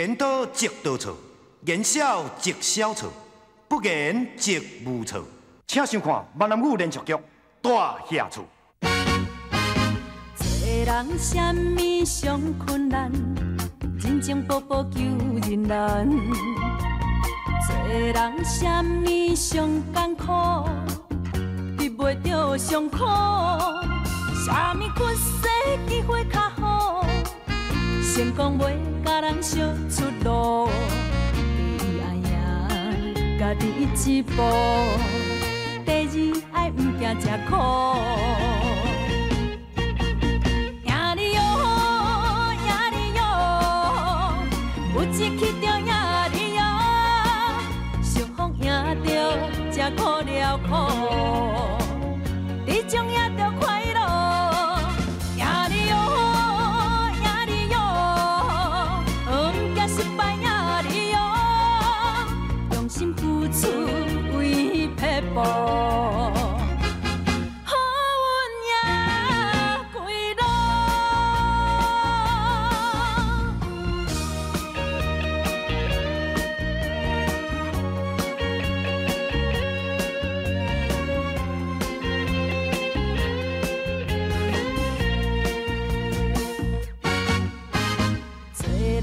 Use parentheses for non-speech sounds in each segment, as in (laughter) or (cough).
言多即多错，言少即少错，不言即无错。请收看闽南语连续剧《大下厝》。做人什么上困难？人情步步求人难。做人什么上艰苦？得袂着伤苦。什么困世机会？成功袂甲人相出路。第一爱赢家己一步，第二爱毋惊吃苦。苦了苦，你将也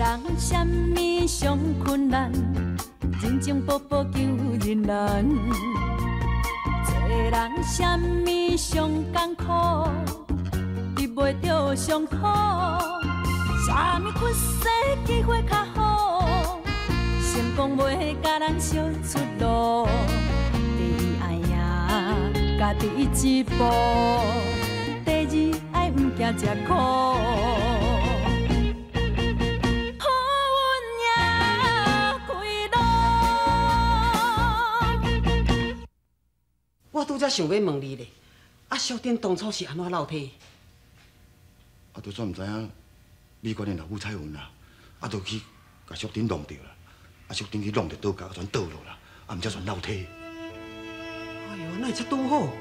人什么上困难？人情步步求人难。做人什么上艰苦？得袂着伤苦。什么困世机会较好？成功袂甲人相出路。第一爱赢家己一步，第二爱毋惊吃苦。拄则想要问你咧，啊，小丁当初是安怎落体？啊，就算毋知影美观的老母彩云啦，啊，就去甲小丁弄着啦，啊，小丁去弄着倒脚，全倒落啦，啊，毋则全落体。哎呦，那会才拄好，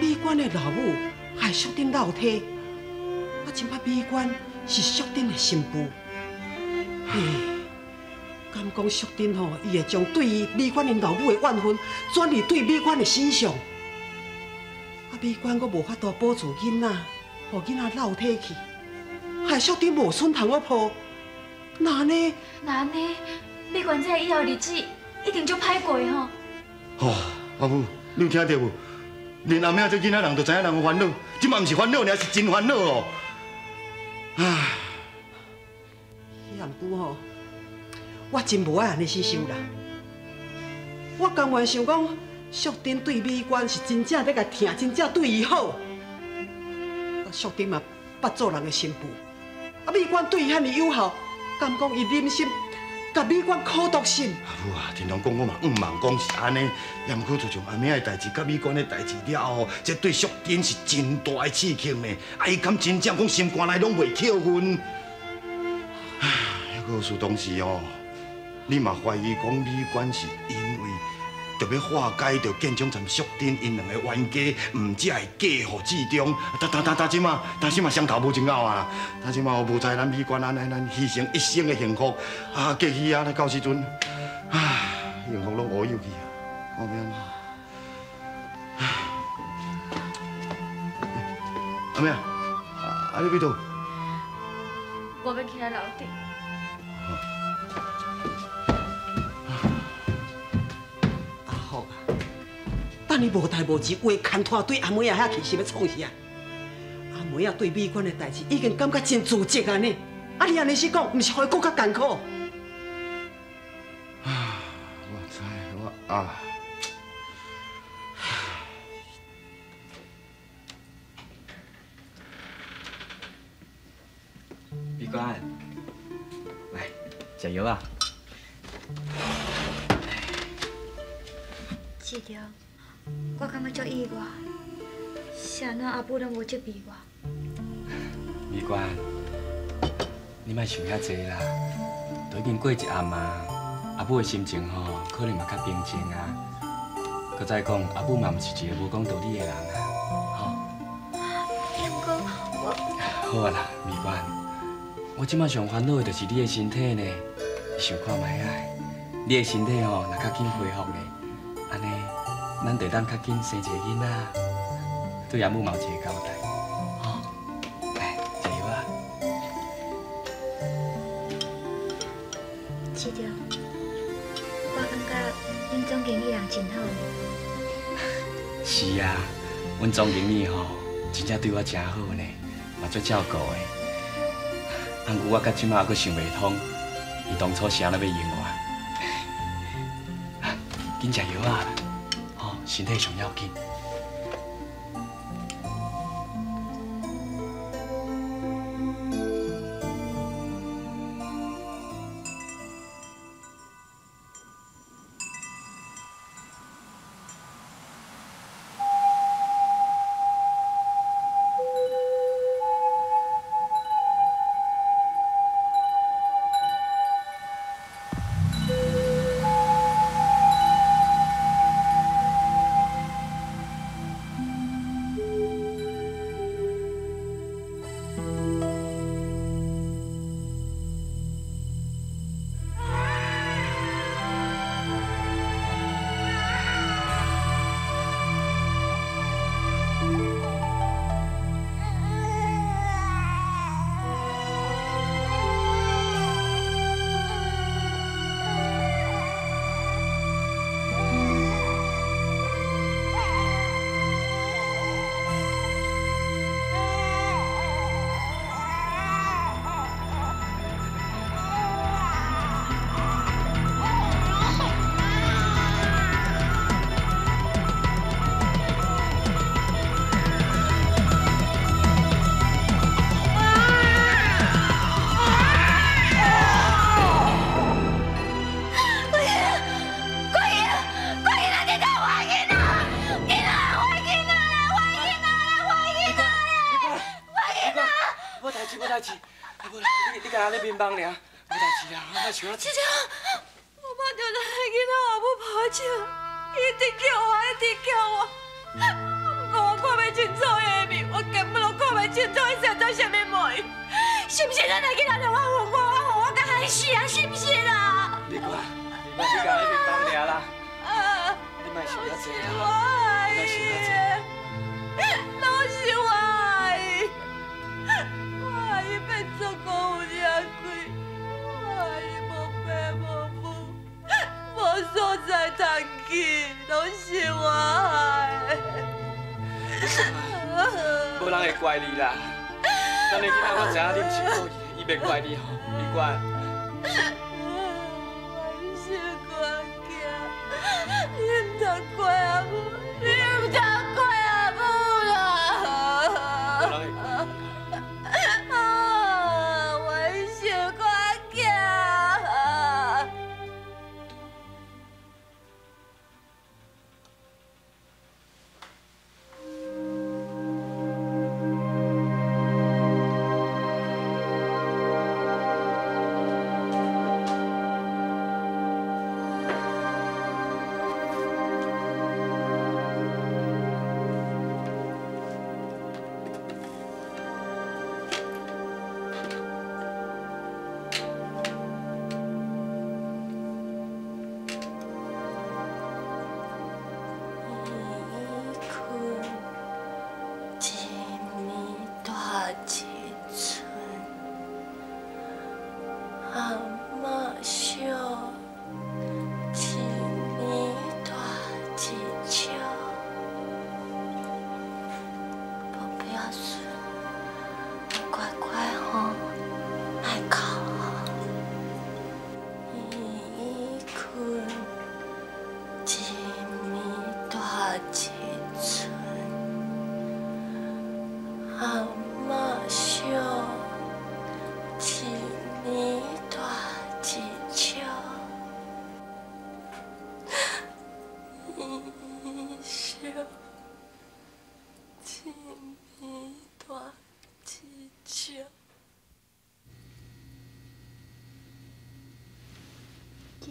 美观的老母害小丁落体，啊，真怕美观是小丁的新妇。嘿。敢讲淑珍吼，伊会将对于美观的老母的怨恨转移对美观的身上，啊，美观阁无法度保住囡仔，互囡仔老体去，害淑珍无孙通我抱，那呢？那呢？美观这以后日子一定就歹过吼。哦，阿母，你有听到无？连阿妹这囡仔人都知影人有烦恼，这嘛毋是烦恼，而是真烦恼哦。唉，也毋过吼。我真无爱安尼死守啦！我甘愿想讲，淑珍对美观是真正在甲疼，真正对伊好。啊，淑珍嘛，捌做人的媳妇，啊，美观对伊遐尼友好，敢讲伊忍心甲美观苦毒心？阿母啊，听人讲我嘛，唔茫讲是安尼，也毋过就从阿妹的代志、甲美观的代志了后，这对淑珍是真大的刺激呢。啊，伊敢真正讲心肝内拢袂扣分？唉，还有事当时哦。你嘛怀疑讲李官是因为特别化解着建昌站淑珍因两个冤家，唔只会嫁予志忠。但但但但即嘛，但即嘛双头无情拗啊！但即嘛无在咱李官安尼咱牺牲一生的幸福啊，结去啊，到时阵，唉，幸福拢乌有去啊！我免。阿妹啊，阿你边度？我要起来楼顶。你无代无志，话牵拖对阿妹啊遐去是要创啥？阿妹啊对美娟的代志已经感觉真自责啊呢。啊你安尼是讲，毋是会更加艰苦？啊，我知我啊。美娟，来，加油啊！志忠。我感觉足意外，啥那阿母拢无接庇我。美观，你莫想遐济啦，都已经过一暗啊。阿母的心情吼，可能嘛较平静啊。搁再讲，阿母嘛毋是一个无讲道理的人啊，吼。不过我……好啊啦，美观，我即马上烦恼的就是你的身体呢。想看卖啊，你的身体吼若较紧恢复咧，安尼咱就当较紧生一个囡仔，对阿母嘛有一个交代。哦，来，加油啊！是着，我感觉恁总经理人真好呢。是啊，阮总经理吼，真正对我真好呢，嘛足照顾的。安姑我到即马还阁想袂通，伊当初是安怎要用我。啊紧食药啊，吼，身体上要紧。代志，无代志，无啦，你你干那咧面帮尔，无代志啦，莫想啊。姐姐，我怕着咱的囡仔也要抱歉，一直叫我，一直叫我。不过我看袂清楚伊的面，我根本都看袂清楚伊生做什么模样。是不是咱的囡仔让我恨我，我恨我甲害死啊？是不是啦？你看，你莫你干那面帮尔啦，啊！你莫想遐济我啦，爱莫想遐济。伊，都是我爱伊变做辜负人贵，我爱伊无爸无母，无所在通去，拢是我害。无人会怪你啦，咱的囡仔我知影你不是故意的，伊袂怪你吼，你管。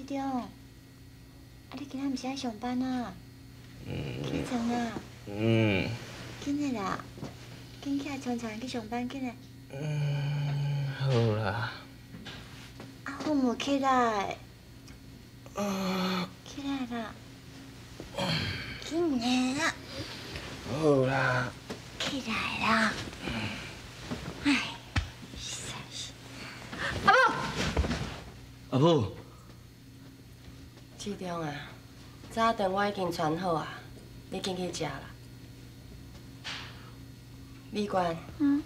志忠，啊，你今仔毋是爱上班啊？起床啊，嗯。紧的啦，紧起来冲冲去上班，紧的。嗯，好啦。啊，困无起来，起来啦，起来啦，好啦，起来啦！哎，实在是，阿婆，阿母，志忠啊，早顿我已经传好啊，你进去食啦。李官，嗯，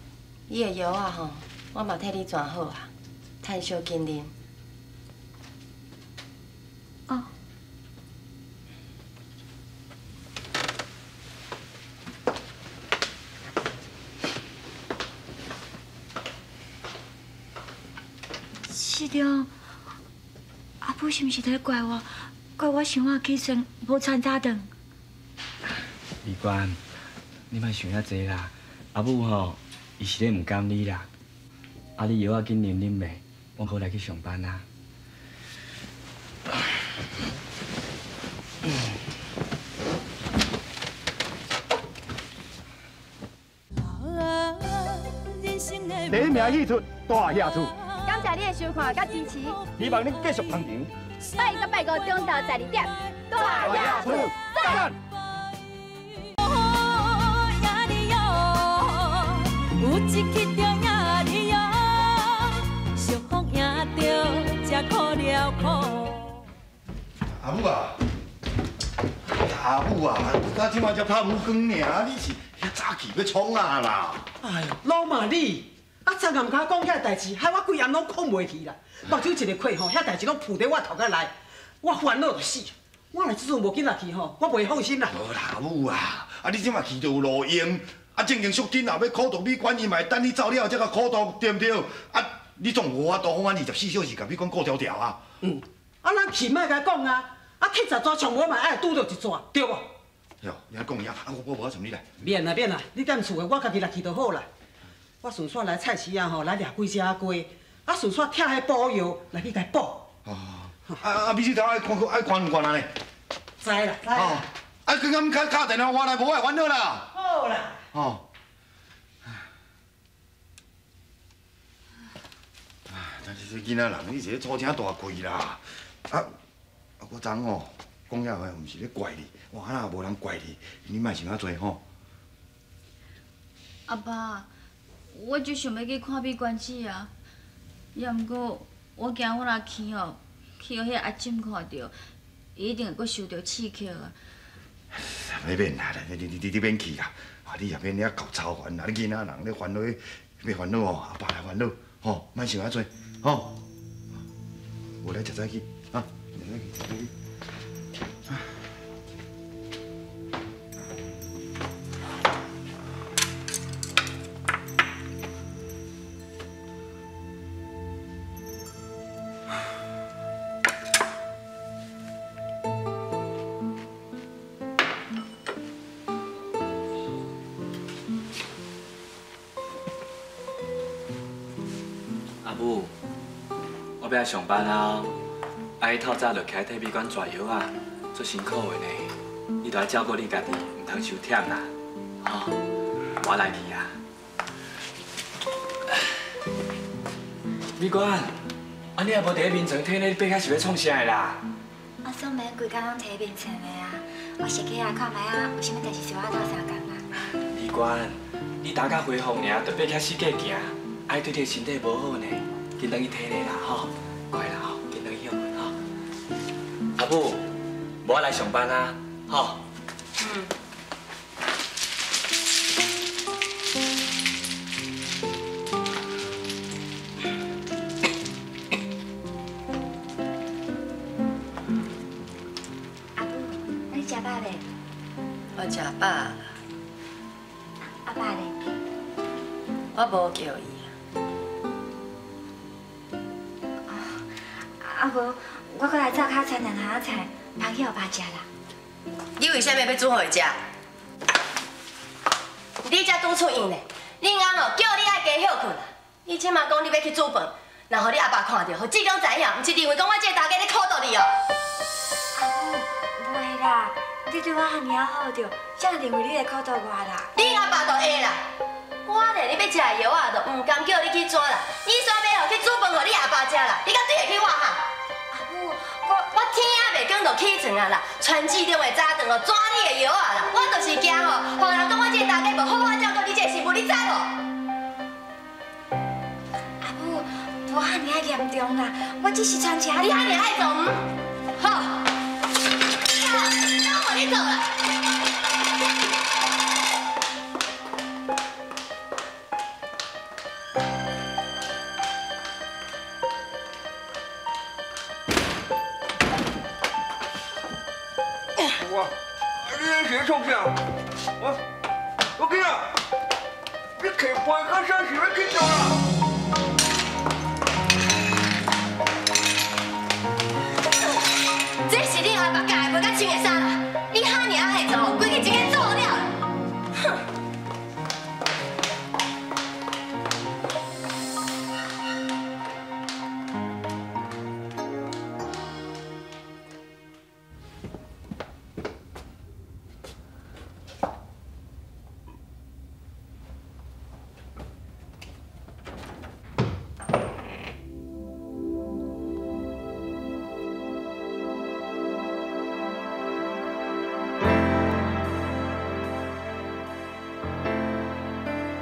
你的药啊吼，我嘛替你传好啊，趁小金啉。哦，是的，阿母是毋是在怪我？怪我想我起床无穿早顿？李官，你莫想遐济啦。阿母吼，伊是咧唔甘你啦。啊，你药仔紧啉啉袂？我好来去上班啦。第一名戏出大野厝，感谢你的收看甲支持，希望你继续捧场。拜一到拜五中昼十二点，大野厝赞。有一去着呀哩哟，俗风赢着才苦了苦。阿母啊，阿母啊，到即马才拍五光尔，你是遐早起要创啊啦？哎呦，老马你，啊昨暗甲讲遐代志，害我规暗拢困袂去啦。目睭一个开吼，遐代志拢浮伫我头壳内，我烦恼就死。我若即阵无紧来去吼，我袂放心啦。无啦，阿母啊，啊你即马去就有路用，啊正经赎金也要苦读你管，伊嘛等你走了后才甲苦读，对毋对？啊，你总无法度方案二十四小时甲你讲顾条条啊？嗯，啊咱去莫甲讲啊，啊去十纸从我嘛爱拄着一纸，对无？哟，你还讲呀？啊我我无要从你来。免啦免啦，你踮厝的，我家己来去就好啦。我顺续来菜市啊吼，来掠几只鸡，啊顺续拆迄补药来去甲补。哦，啊啊，美食头爱看爱看唔看啊呢？知啦知啊，刚刚敲敲电话我来，无爱烦恼啦。好啦。哦。啊，但是这囡仔人，你是咧粗正大气啦。啊，啊，我昨吼讲遐话，毋是咧怪你，我安那也无人怪你，你莫想遐多吼。阿爸，我就想要去看美观子啊，也毋过我惊我若去哦，去互迄阿婶看到，一定会阁受到刺激啊。免免啦，你你你你免去啦，啊，你也免遐搞操烦啦，你囡仔人咧烦恼，别烦恼哦，阿爸来烦恼，吼，莫想遐多，吼。我来食早起，啊，来来去食早起。我要来上班啊！啊，伊透早就起来替美馆抓药啊，足辛苦的呢。你都要照顾你家己，唔通受忝啦。吼、我来去啊。美馆，啊你也无第一面床体呢，你爬起是要创啥的啦？我总免规工拢摕面床的啊，我是去遐看卖啊，有啥物代志需要我斗相共啊。美馆，你打甲恢复尔，就爬起四界行，爱对你的身体无好呢。紧等去体力啦，吼，乖啦，吼，紧等去休困吼。阿母，无我来上班啊，吼。嗯。阿母，你食饱未？我食饱啦，阿爸咧？我无叫伊啊无，我过来灶骹炒两下菜，螃去互爸食啦。你为什么要煮互伊食？你才拄出院呢，恁翁哦叫你爱加休困啊！你即嘛讲你要去煮饭，然后你阿爸看到，互志忠知影，毋是认为讲我这个大家咧苦毒你哦。阿母，袂啦，你对我遐尔好着，才会认为你会苦待我啦。你阿爸就会啦，我咧，你要食药啊，都唔敢叫你去抓啦。你煞要哦去煮饭给你阿爸食啦，你天啊袂光就起床啊啦，传市中的早顿哦抓你的药啊啦，我就是惊吼，互人讲我这个大家无好好照顾你这个媳妇，你知无？阿母，无遐尔严重啦，我只是传车，你遐尼爱做唔？好，好，我你做啦。你咧是创啥？我，跟你讲，你摕杯较啥是要去做啦？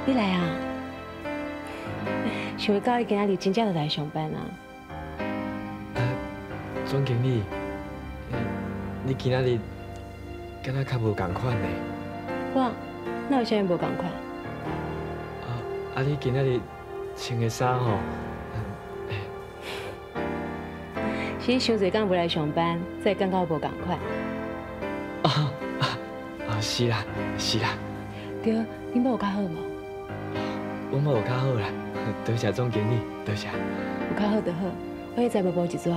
你来啊？(laughs) 想要到你今仔日真正就来上班啊？总经理，你今仔日敢若较无共款呢？我那有啥物无共款？啊，啊你今仔日穿的衫吼，是你伤侪工无来上班，才会感觉有无共款。(laughs) 啊啊啊是啦是啦，对，你某有较好无？我嘛有较好啦，(laughs) 多谢总经理，多谢。有较好就好，我会再无无一撮。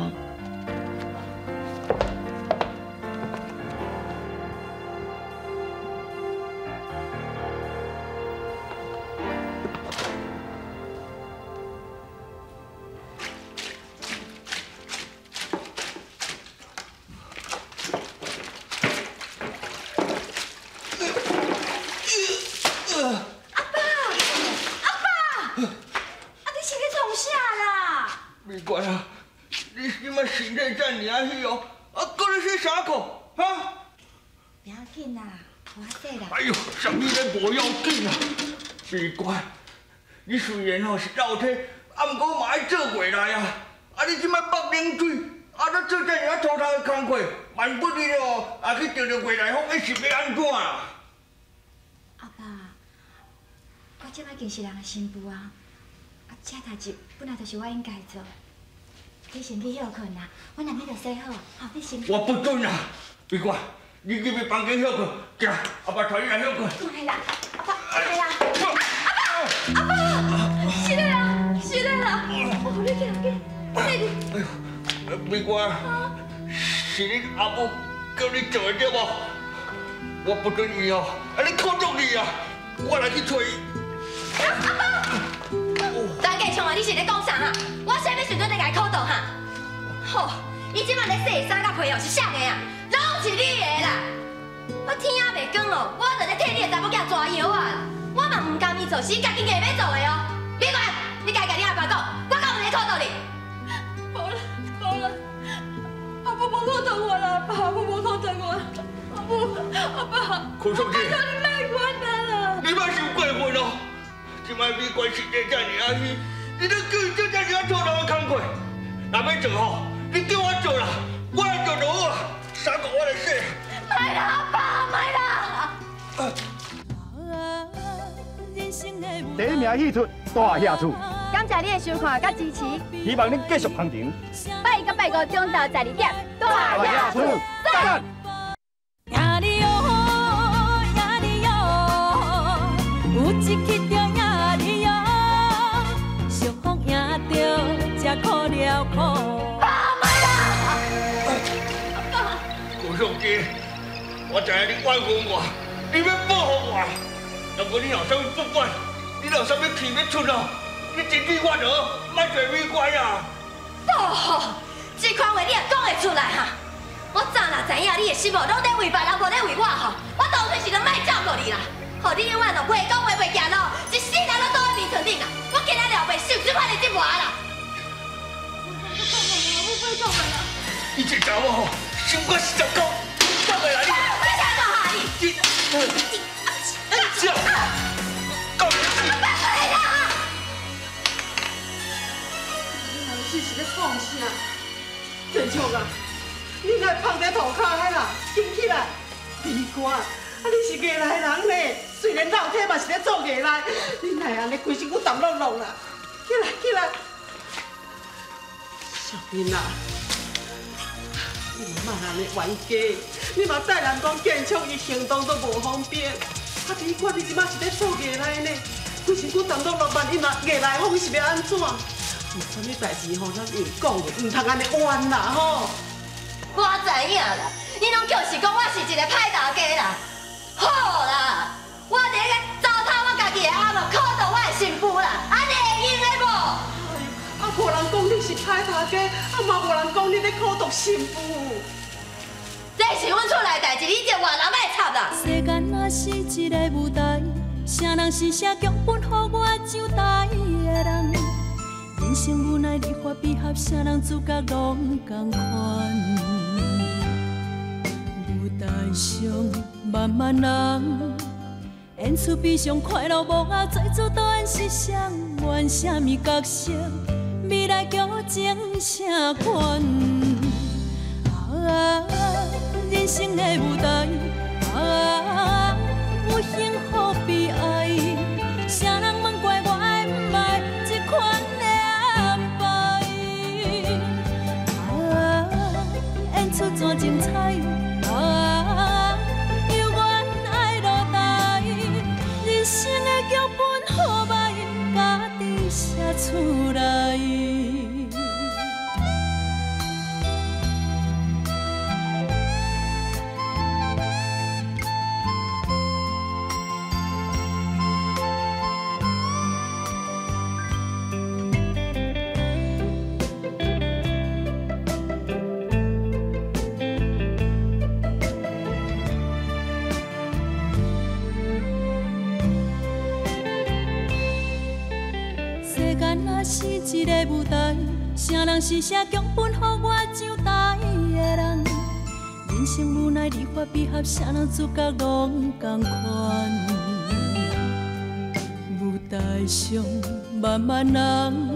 虽然吼是老体，啊，毋过嘛爱做回来啊。啊，你即摆北冷水，啊，咱做这样粗糙的工课，万不你哦，啊去钓着回来风，那是要安怎啊？阿爸，我即摆竟是人的新妇啊，啊，这代志本来就是我应该做。你先去休困啦，我两日就洗好啊。好，你先。我不准啊！美乖，你去去房间休困，行，阿爸带你来休困。来啦，阿爸，美乖，是你阿母叫你做的对无？我不准伊哦，啊你靠住你啊！我来去找伊。大家唱话，你是咧讲啥哈？我啥物时阵在甲伊考倒哈？吼，伊即摆咧洗衫甲被哦是谁的啊？拢是你的啦！我天啊袂光哦，我就咧替你的查某囝抓药啊！我嘛唔甘伊做，是伊家己硬要做的哦。阿母无考倒我了，爸阿母无考倒我，阿母阿爸，苦上去，求你莫管我啦。你莫伤过分哦！即摆美观世界遮尔啊虚，你都叫伊做遮尔啊粗糙的工课，若要做吼，你叫我做了，我来做就好啊，衫裤我的事。卖啦，爸，卖啦！第一名戏出大下出，感谢你的收看和支持，希望恁继续捧场。拜一到拜五中昼十二点，大下厝，赞！呀哩哟，呀哩哟，有一去着呀哩哟，俗风赢着才苦了苦。顾上 (laughs) 基，我知影你怨恨我，你要报复我。如果你有啥物不管，你有啥物气要出哦，你真对我哦，莫做美观啊！哦吼，这款话你也讲会出来哈？我早若知影你的媳妇拢在为别人，无在为我吼，我当初是就莫照顾你啦。吼你永远都袂讲话袂行路，一世人都倒在面床顶啦！我今仔了袂受这款的折磨啦！我快讲了，你这查某吼，心肝是十公，讲袂来你。你你？你，这，讲你是咧创啥？建昌啊，你来放在涂骹的啦，紧起来！李官，啊你是艺来人呢，虽然肉体嘛是咧做艺来，你来安尼规身躯澹落落啦，起来起来！小斌啊，你莫安尼冤家，你嘛带人讲建昌伊行动都无方便，啊李官你即马是咧做艺来呢，规身躯澹落落，万一嘛艺来风是要安怎？有啥物代志吼，咱用讲的，唔通安尼冤啦吼。我知影啦，你拢就是讲我是一个歹大家啦。好啦，我伫个糟蹋我家己的阿妈，靠到我的媳妇啦，安尼会用的无？啊，无人讲你是歹大家，啊嘛无人讲你咧苦毒媳妇。这是阮厝内代志，你这外人莫插啦。世间若是一个舞台，啥人是写剧本，予我上台的人？人生无奈，离合悲合，啥人主角拢同款。舞台上万万人，演出悲伤快乐无啊，最主导演是谁？演啥物角色？未来剧情啥款？啊，人生的舞台，啊，有幸福悲哀，basura. 啥人是啥强本，予我上台的人？人生无奈，离合悲合，啥人主角拢同款？舞台上万万人。